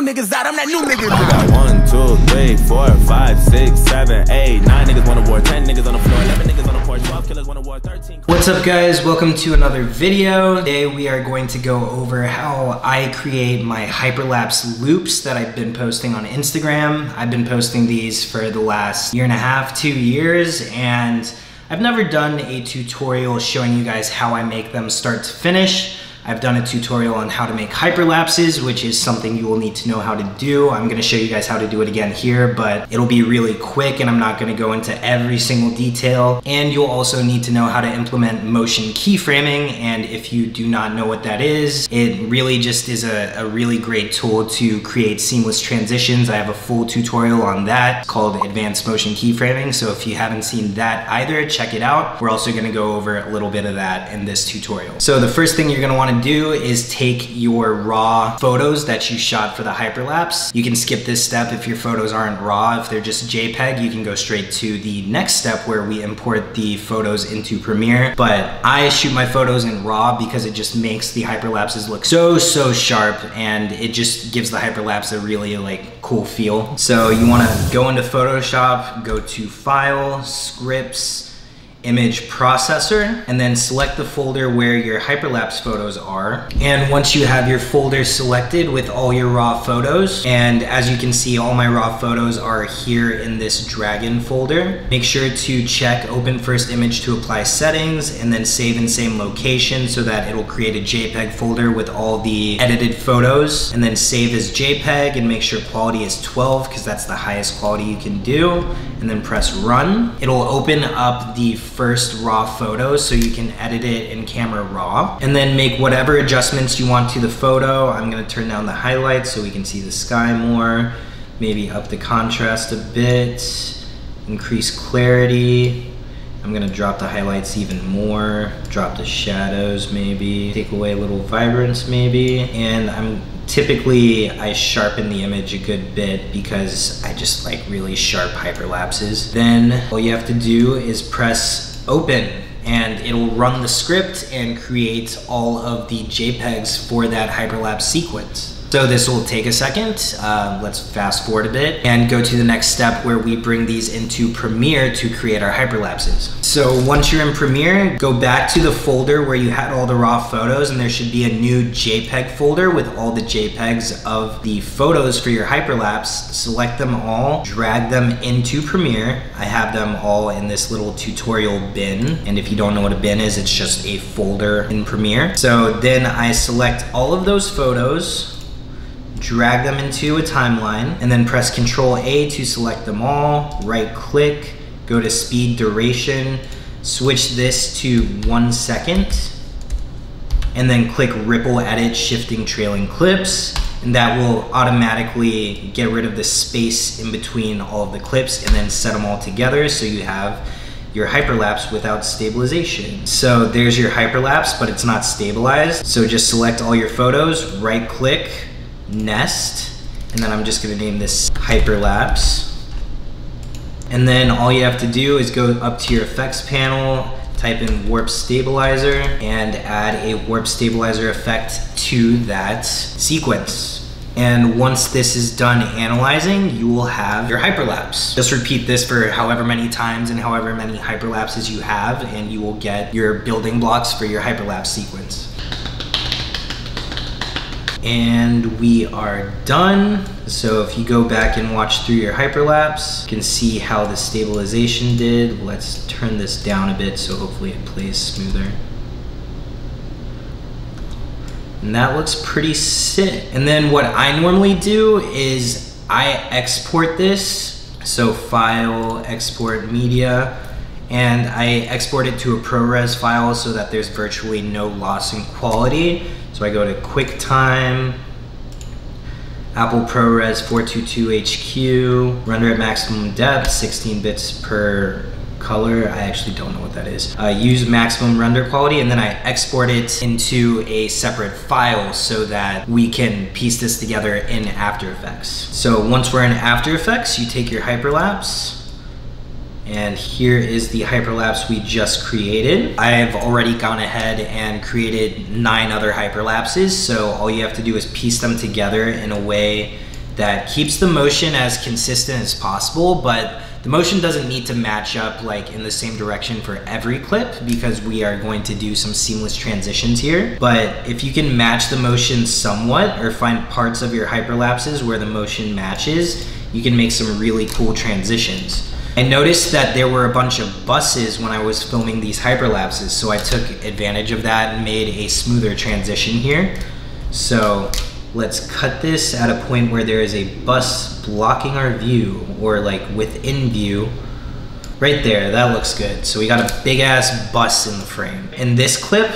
new niggas out, I'm that new nigga. I got one, two, three, four, five, six, seven, eight, nine niggas wanna war, ten niggas on the floor, eleven niggas on the porch, twelve killers wanna war, thirteen. What's up guys, welcome to another video. Today we are going to go over how I create my hyperlapse loops that I've been posting on Instagram. I've been posting these for the last year and a half, two years, and I've never done a tutorial showing you guys how I make them start to finish. I've done a tutorial on how to make hyperlapses, which is something you will need to know how to do. I'm gonna show you guys how to do it again here, but it'll be really quick and I'm not gonna go into every single detail. And you'll also need to know how to implement motion keyframing. And if you do not know what that is, it really just is a, a really great tool to create seamless transitions. I have a full tutorial on that called advanced motion keyframing. So if you haven't seen that either, check it out. We're also gonna go over a little bit of that in this tutorial. So the first thing you're gonna wanna do is take your raw photos that you shot for the hyperlapse. You can skip this step if your photos aren't raw. If they're just JPEG, you can go straight to the next step where we import the photos into Premiere. But I shoot my photos in raw because it just makes the hyperlapses look so, so sharp and it just gives the hyperlapse a really like cool feel. So you wanna go into Photoshop, go to File, Scripts, image processor and then select the folder where your hyperlapse photos are. And once you have your folder selected with all your raw photos, and as you can see, all my raw photos are here in this dragon folder. Make sure to check open first image to apply settings and then save in same location so that it'll create a JPEG folder with all the edited photos and then save as JPEG and make sure quality is 12 because that's the highest quality you can do and then press run. It'll open up the first raw photo so you can edit it in camera raw and then make whatever adjustments you want to the photo. I'm gonna turn down the highlights so we can see the sky more, maybe up the contrast a bit, increase clarity. I'm gonna drop the highlights even more, drop the shadows maybe, take away a little vibrance maybe, and I'm typically I sharpen the image a good bit because I just like really sharp hyperlapses. Then all you have to do is press open and it'll run the script and create all of the JPEGs for that hyperlapse sequence. So this will take a second. Uh, let's fast forward a bit and go to the next step where we bring these into Premiere to create our hyperlapses. So once you're in Premiere, go back to the folder where you had all the raw photos and there should be a new JPEG folder with all the JPEGs of the photos for your hyperlapse. Select them all, drag them into Premiere. I have them all in this little tutorial bin. And if you don't know what a bin is, it's just a folder in Premiere. So then I select all of those photos, drag them into a timeline, and then press Control A to select them all, right click, go to speed duration, switch this to one second, and then click ripple edit shifting trailing clips, and that will automatically get rid of the space in between all of the clips and then set them all together so you have your hyperlapse without stabilization. So there's your hyperlapse, but it's not stabilized. So just select all your photos, right click, nest, and then I'm just gonna name this hyperlapse. And then all you have to do is go up to your effects panel, type in warp stabilizer, and add a warp stabilizer effect to that sequence. And once this is done analyzing, you will have your hyperlapse. Just repeat this for however many times and however many hyperlapses you have, and you will get your building blocks for your hyperlapse sequence and we are done. So if you go back and watch through your hyperlapse, you can see how the stabilization did. Let's turn this down a bit so hopefully it plays smoother. And that looks pretty sick. And then what I normally do is I export this. So file, export media, and I export it to a ProRes file so that there's virtually no loss in quality. So I go to QuickTime, Apple ProRes 422HQ, render at maximum depth, 16 bits per color. I actually don't know what that is. Uh, use maximum render quality and then I export it into a separate file so that we can piece this together in After Effects. So once we're in After Effects, you take your hyperlapse, And here is the hyperlapse we just created. I have already gone ahead and created nine other hyperlapses. So all you have to do is piece them together in a way that keeps the motion as consistent as possible, but the motion doesn't need to match up like in the same direction for every clip because we are going to do some seamless transitions here. But if you can match the motion somewhat or find parts of your hyperlapses where the motion matches, you can make some really cool transitions. I noticed that there were a bunch of buses when I was filming these hyperlapses, so I took advantage of that and made a smoother transition here. So let's cut this at a point where there is a bus blocking our view or like within view. Right there that looks good. So we got a big ass bus in the frame. In this clip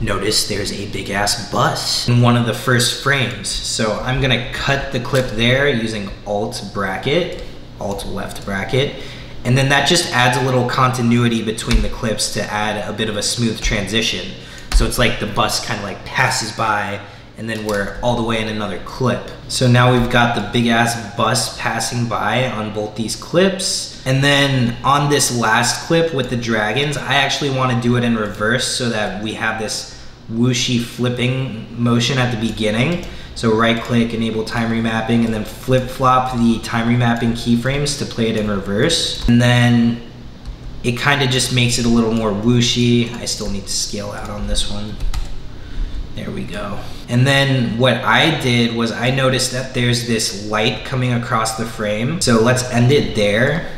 notice there's a big ass bus in one of the first frames. So i'm gonna cut the clip there using alt bracket alt left bracket and then that just adds a little continuity between the clips to add a bit of a smooth transition so it's like the bus kind of like passes by and then we're all the way in another clip. So now we've got the big ass bus passing by on both these clips. And then on this last clip with the dragons, I actually want to do it in reverse so that we have this whooshy flipping motion at the beginning. So right click, enable time remapping, and then flip flop the time remapping keyframes to play it in reverse. And then it kind of just makes it a little more whooshy. I still need to scale out on this one. There we go. And then what I did was I noticed that there's this light coming across the frame. So let's end it there.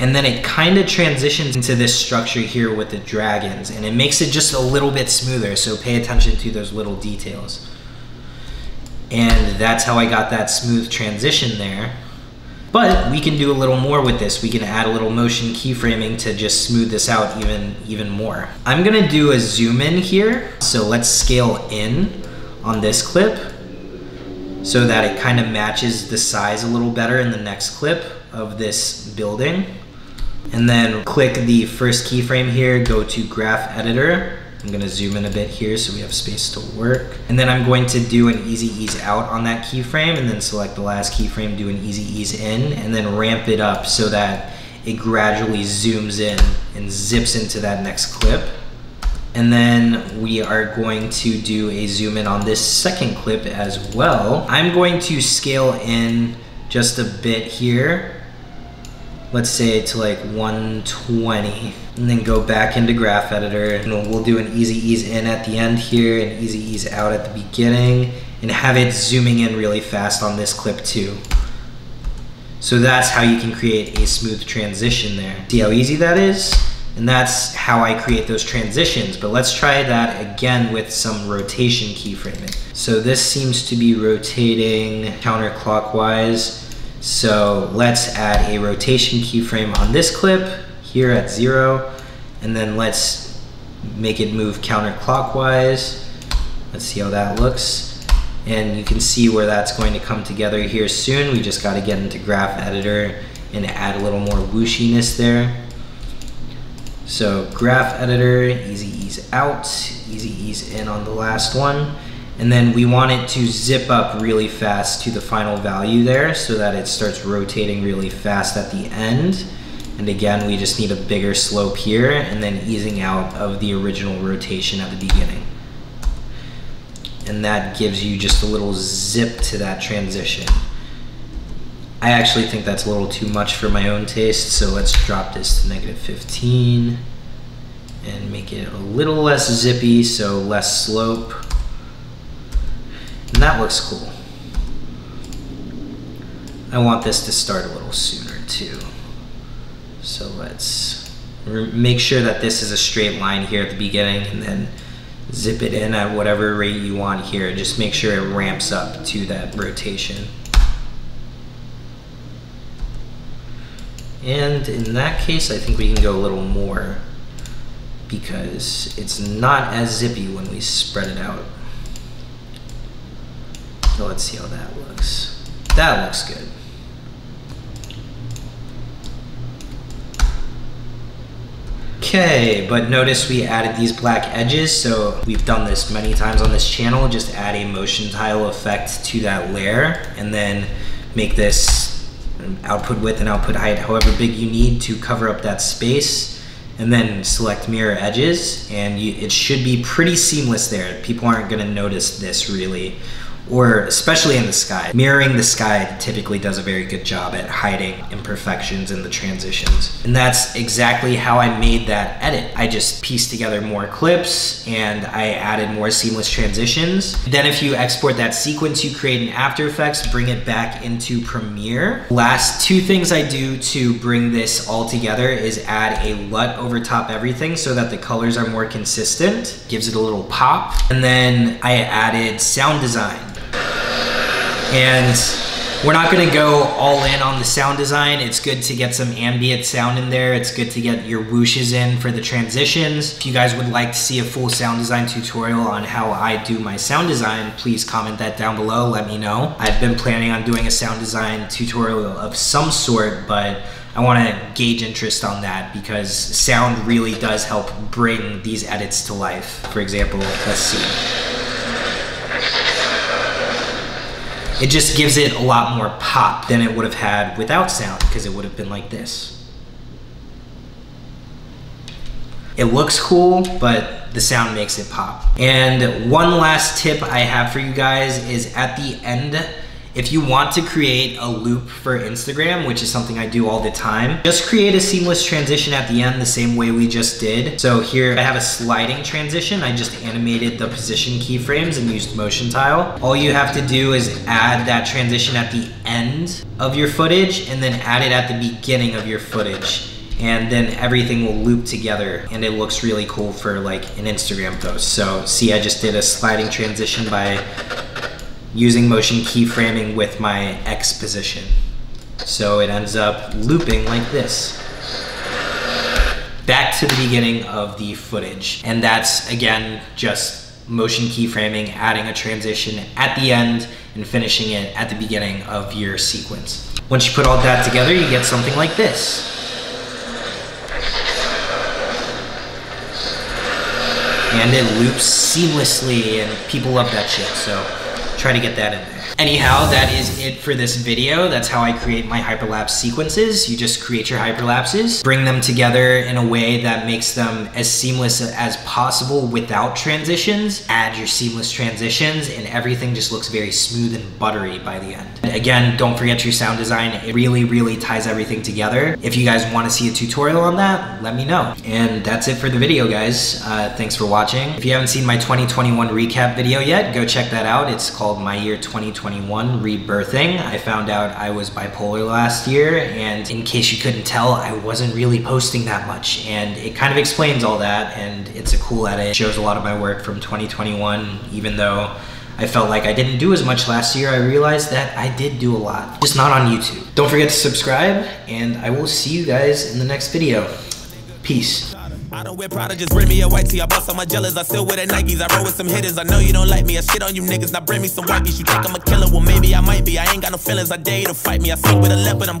And then it kind of transitions into this structure here with the dragons and it makes it just a little bit smoother. So pay attention to those little details. And that's how I got that smooth transition there. But we can do a little more with this. We can add a little motion keyframing to just smooth this out even, even more. I'm gonna do a zoom in here. So let's scale in on this clip so that it kind of matches the size a little better in the next clip of this building. And then click the first keyframe here, go to graph editor, I'm gonna zoom in a bit here so we have space to work. And then I'm going to do an easy ease out on that keyframe and then select the last keyframe, do an easy ease in, and then ramp it up so that it gradually zooms in and zips into that next clip. And then we are going to do a zoom in on this second clip as well. I'm going to scale in just a bit here let's say to like 120 and then go back into graph editor and we'll do an easy ease in at the end here and easy ease out at the beginning and have it zooming in really fast on this clip too. So that's how you can create a smooth transition there. See how easy that is? And that's how I create those transitions. But let's try that again with some rotation keyframing. So this seems to be rotating counterclockwise. So let's add a rotation keyframe on this clip here at zero, and then let's make it move counterclockwise. Let's see how that looks. And you can see where that's going to come together here soon. We just got to get into graph editor and add a little more whooshiness there. So graph editor, easy ease out, easy ease in on the last one. And then we want it to zip up really fast to the final value there so that it starts rotating really fast at the end. And again, we just need a bigger slope here and then easing out of the original rotation at the beginning. And that gives you just a little zip to that transition. I actually think that's a little too much for my own taste, so let's drop this to negative 15 and make it a little less zippy, so less slope. That looks cool. I want this to start a little sooner too. So let's make sure that this is a straight line here at the beginning and then zip it in at whatever rate you want here. Just make sure it ramps up to that rotation. And in that case, I think we can go a little more because it's not as zippy when we spread it out. So let's see how that looks. That looks good. Okay, but notice we added these black edges, so we've done this many times on this channel. Just add a motion tile effect to that layer and then make this output width and output height, however big you need to cover up that space. And then select mirror edges and you, it should be pretty seamless there. People aren't gonna notice this really or especially in the sky. Mirroring the sky typically does a very good job at hiding imperfections in the transitions. And that's exactly how I made that edit. I just pieced together more clips and I added more seamless transitions. Then if you export that sequence you create in After Effects, bring it back into Premiere. Last two things I do to bring this all together is add a LUT over top everything so that the colors are more consistent, gives it a little pop. And then I added sound design. And we're not gonna go all in on the sound design. It's good to get some ambient sound in there. It's good to get your whooshes in for the transitions. If you guys would like to see a full sound design tutorial on how I do my sound design, please comment that down below, let me know. I've been planning on doing a sound design tutorial of some sort, but I wanna gauge interest on that because sound really does help bring these edits to life. For example, let's see. It just gives it a lot more pop than it would have had without sound because it would have been like this. It looks cool, but the sound makes it pop. And one last tip I have for you guys is at the end if you want to create a loop for Instagram, which is something I do all the time, just create a seamless transition at the end the same way we just did. So here I have a sliding transition. I just animated the position keyframes and used motion tile. All you have to do is add that transition at the end of your footage and then add it at the beginning of your footage and then everything will loop together and it looks really cool for like an Instagram post. So see, I just did a sliding transition by using motion keyframing with my X position. So it ends up looping like this. Back to the beginning of the footage. And that's, again, just motion keyframing, adding a transition at the end and finishing it at the beginning of your sequence. Once you put all that together, you get something like this. And it loops seamlessly and people love that shit, so try to get that in there. Anyhow, that is it for this video. That's how I create my hyperlapse sequences. You just create your hyperlapses, bring them together in a way that makes them as seamless as possible without transitions. Add your seamless transitions and everything just looks very smooth and buttery by the end. Again, don't forget your sound design. It really, really ties everything together. If you guys want to see a tutorial on that, let me know. And that's it for the video, guys. Uh, thanks for watching. If you haven't seen my 2021 recap video yet, go check that out. It's called My Year 2021 rebirthing. I found out I was bipolar last year, and in case you couldn't tell, I wasn't really posting that much. And it kind of explains all that, and it's a cool edit. It shows a lot of my work from 2021, even though I felt like I didn't do as much last year, I realized that I did do a lot, just not on YouTube. Don't forget to subscribe, and I will see you guys in the next video. Peace. I don't wear Prada, just bring me a white tee. I bought some my jealous, I still wear the Nikes. I roll with some hitters, I know you don't like me. I shit on you niggas, now bring me some You think I'm a killer? Well, maybe I might be. I ain't got no feelings, I dare you to fight me. I sleep with a leopard, I'm